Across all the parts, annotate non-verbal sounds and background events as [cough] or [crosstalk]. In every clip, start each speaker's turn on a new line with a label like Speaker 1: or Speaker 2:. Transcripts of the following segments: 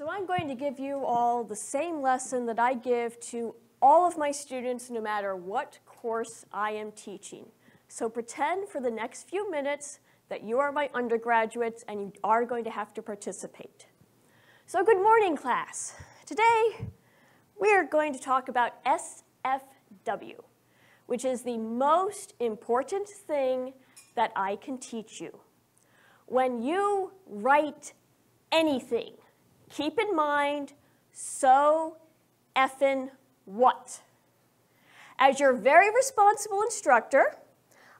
Speaker 1: So I'm going to give you all the same lesson that I give to all of my students no matter what course I am teaching. So pretend for the next few minutes that you are my undergraduates and you are going to have to participate. So good morning, class. Today, we are going to talk about SFW, which is the most important thing that I can teach you. When you write anything, keep in mind, so effin' what? As your very responsible instructor,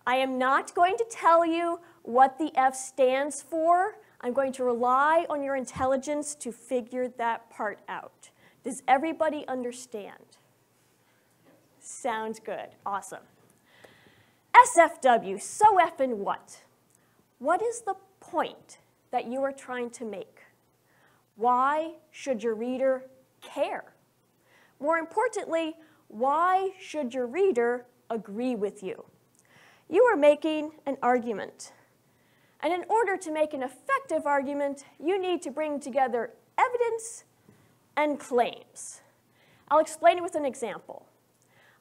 Speaker 1: I am not going to tell you what the F stands for. I'm going to rely on your intelligence to figure that part out. Does everybody understand? Sounds good. Awesome. SFW, so effing what? What is the point that you are trying to make? Why should your reader care? More importantly, why should your reader agree with you? You are making an argument. And in order to make an effective argument, you need to bring together evidence and claims. I'll explain it with an example.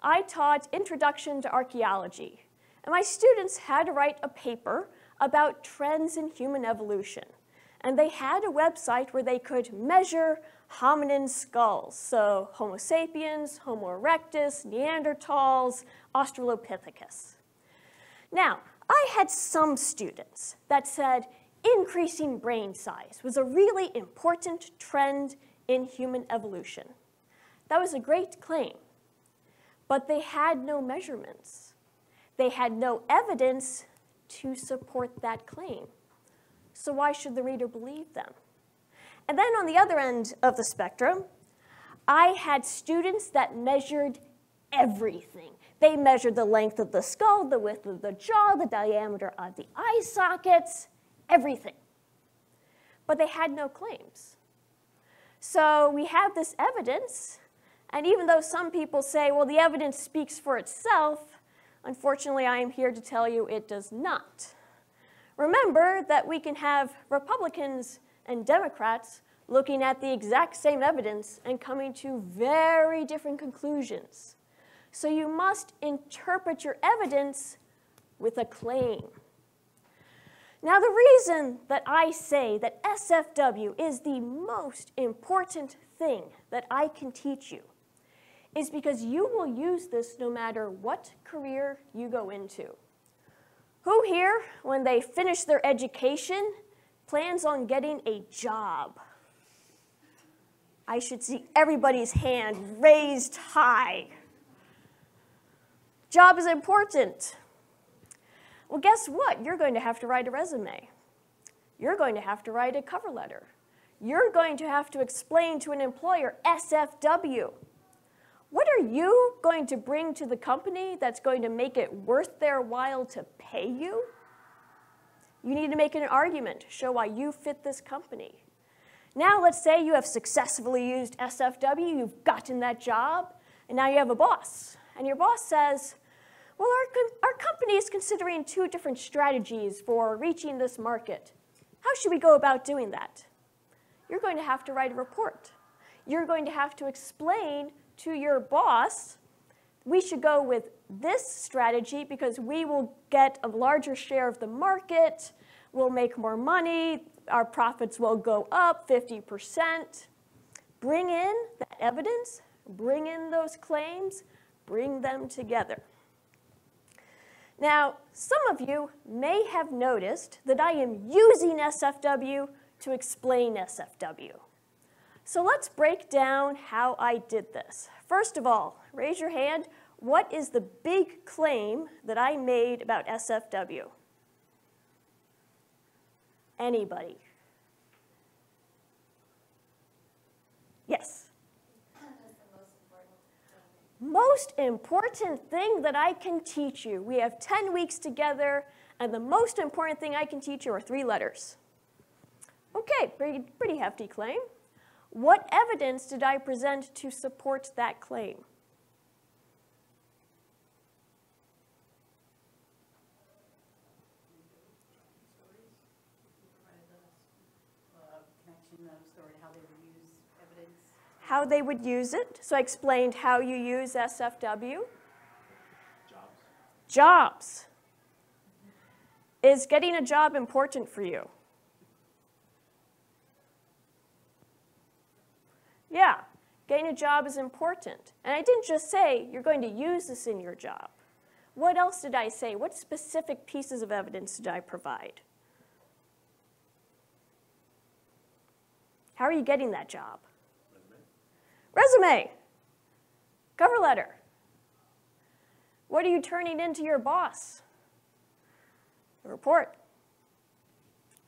Speaker 1: I taught Introduction to Archaeology, and my students had to write a paper about trends in human evolution. And they had a website where they could measure hominin skulls, so Homo sapiens, Homo erectus, Neanderthals, Australopithecus. Now, I had some students that said increasing brain size was a really important trend in human evolution. That was a great claim, but they had no measurements. They had no evidence to support that claim. So why should the reader believe them? And then on the other end of the spectrum, I had students that measured everything. They measured the length of the skull, the width of the jaw, the diameter of the eye sockets, everything. But they had no claims. So we have this evidence, and even though some people say, well, the evidence speaks for itself, unfortunately, I am here to tell you it does not. Remember that we can have Republicans and Democrats looking at the exact same evidence and coming to very different conclusions. So you must interpret your evidence with a claim. Now, the reason that I say that SFW is the most important thing that I can teach you is because you will use this no matter what career you go into. Who here, when they finish their education, plans on getting a job? I should see everybody's hand raised high. Job is important. Well, guess what? You're going to have to write a resume. You're going to have to write a cover letter. You're going to have to explain to an employer SFW. What are you going to bring to the company that's going to make it worth their while to pay you? You need to make an argument, show why you fit this company. Now let's say you have successfully used SFW, you've gotten that job, and now you have a boss. And your boss says, well, our, our company is considering two different strategies for reaching this market. How should we go about doing that? You're going to have to write a report. You're going to have to explain to your boss, we should go with this strategy because we will get a larger share of the market, we'll make more money, our profits will go up 50%. Bring in that evidence, bring in those claims, bring them together. Now, some of you may have noticed that I am using SFW to explain SFW. So let's break down how I did this. First of all, raise your hand. What is the big claim that I made about SFW? Anybody? Yes. most important thing that I can teach you. We have 10 weeks together, and the most important thing I can teach you are three letters. Okay, pretty, pretty hefty claim. What evidence did I present to support that claim?
Speaker 2: connection of story, how they
Speaker 1: how they would use it. So I explained how you use SFW.
Speaker 2: Jobs.
Speaker 1: Jobs. Is getting a job important for you? Getting a job is important. And I didn't just say you're going to use this in your job. What else did I say? What specific pieces of evidence did I provide? How are you getting that job?
Speaker 2: Resume.
Speaker 1: Resume, cover letter. What are you turning into your boss? A report.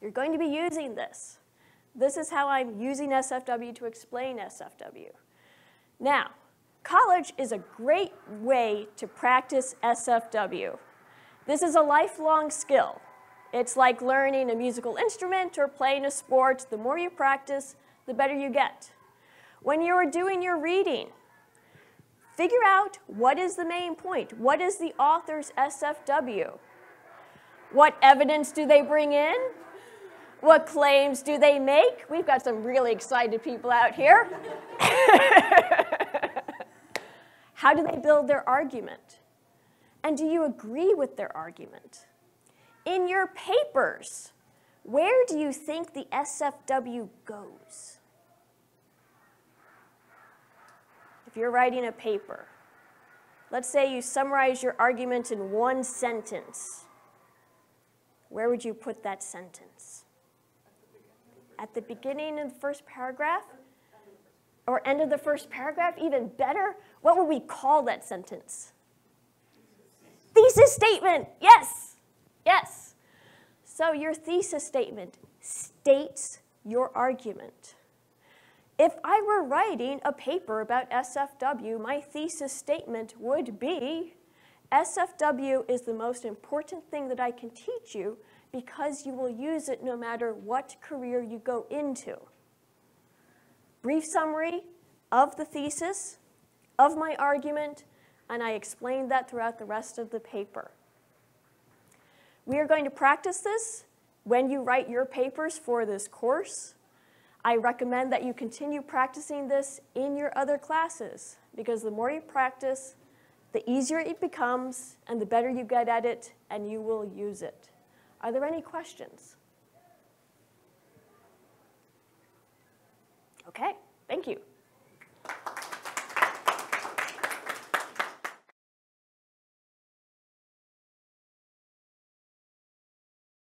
Speaker 1: You're going to be using this. This is how I'm using SFW to explain SFW. Now, college is a great way to practice SFW. This is a lifelong skill. It's like learning a musical instrument or playing a sport. The more you practice, the better you get. When you're doing your reading, figure out what is the main point. What is the author's SFW? What evidence do they bring in? What claims do they make? We've got some really excited people out here. [laughs] How do they build their argument? And do you agree with their argument? In your papers, where do you think the SFW goes? If you're writing a paper, let's say you summarize your argument in one sentence. Where would you put that sentence? At the beginning of the first paragraph? Or end of the first paragraph? Even better, what would we call that sentence? Thesis statement, yes, yes. So your thesis statement states your argument. If I were writing a paper about SFW, my thesis statement would be SFW is the most important thing that I can teach you because you will use it no matter what career you go into. Brief summary of the thesis, of my argument, and I explained that throughout the rest of the paper. We are going to practice this when you write your papers for this course. I recommend that you continue practicing this in your other classes because the more you practice, the easier it becomes and the better you get at it and you will use it. Are there any questions? Okay, thank you.